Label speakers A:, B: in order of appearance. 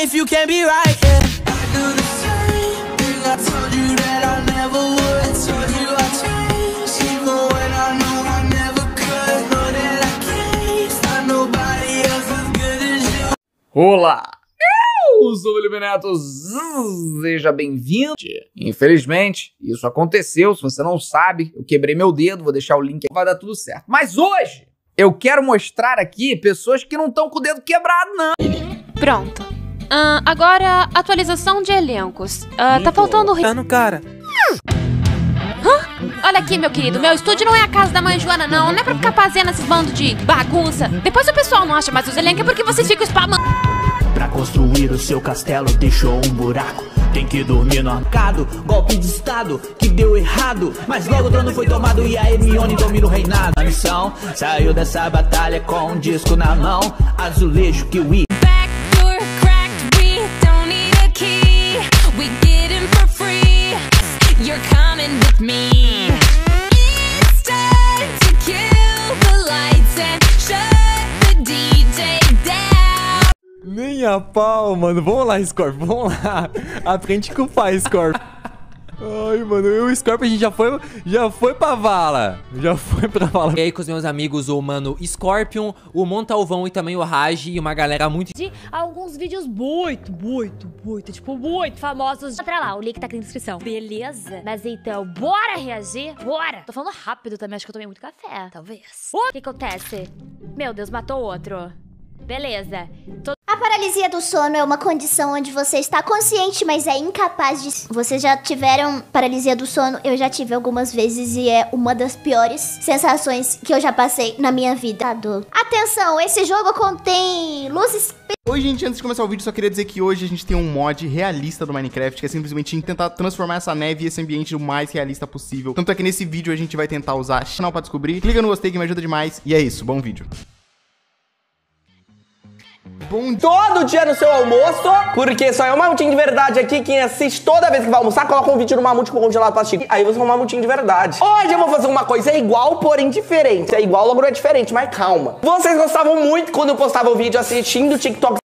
A: if you can't be right, yeah. I do the same thing I told you that I never would. Told you I changed, even when I know I never could. Know that I can't find nobody else as good as you.
B: Olá! Eu sou o Felipe Neto, seja bem-vindo. Infelizmente, isso aconteceu. Se você não sabe, eu quebrei meu dedo, vou deixar o link aqui, vai dar tudo certo. Mas hoje, eu quero mostrar aqui pessoas que não estão com o dedo quebrado, não.
C: Pronto. Ahn, agora, atualização de elencos. Ah, tá faltando...
D: Tá no cara.
C: Olha aqui, meu querido, meu estúdio não é a casa da mãe Joana, não. Não é pra ficar fazendo esses bandos de bagunça. Depois o pessoal não acha mais os elencos, é porque vocês ficam spamando.
E: Pra construir o seu castelo deixou um buraco Tem que dormir no arcado Golpe de estado que deu errado Mas logo o trono foi tomado e a Hermione domina o reinado A missão saiu dessa batalha com um disco na mão Azulejo, kiwi
F: You're coming with me. The DJ.
D: Nem a pau, mano. Vamos lá, Scorpio. Vamos lá. Aprende com o pai, Scorpio. Ai, mano, eu e o Scorpio a gente já foi, já foi pra vala. Já foi pra vala.
G: E aí com os meus amigos, o mano Scorpion, o Montalvão e também o Raj e uma galera muito
H: de alguns vídeos muito, muito, muito, tipo, muito famosos. Entra lá, o link tá aqui na descrição. Beleza? Mas então, bora reagir? Bora! Tô falando rápido também, acho que eu tomei muito café, talvez. O que acontece? Meu Deus, matou outro. Beleza. Tô
I: paralisia do sono é uma condição onde você está consciente, mas é incapaz de. Vocês já tiveram paralisia do sono? Eu já tive algumas vezes e é uma das piores sensações que eu já passei na minha vida. Atenção, esse jogo contém luzes
J: Oi, gente, antes de começar o vídeo, só queria dizer que hoje a gente tem um mod realista do Minecraft, que é simplesmente tentar transformar essa neve e esse ambiente o mais realista possível. Tanto é que nesse vídeo a gente vai tentar usar canal pra descobrir. Clica no gostei que me ajuda demais. E é isso, bom vídeo. Bom
K: todo dia no seu almoço, porque só é um mamutinho de verdade aqui. Quem assiste toda vez que vai almoçar, coloca um vídeo no mamute com congelado plástico. Aí você é um mamutinho de verdade. Hoje eu vou fazer uma coisa igual, porém diferente. É igual, logo é diferente, mas calma. Vocês gostavam muito quando eu postava o vídeo assistindo TikTok